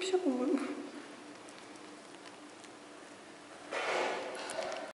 все, по-моему.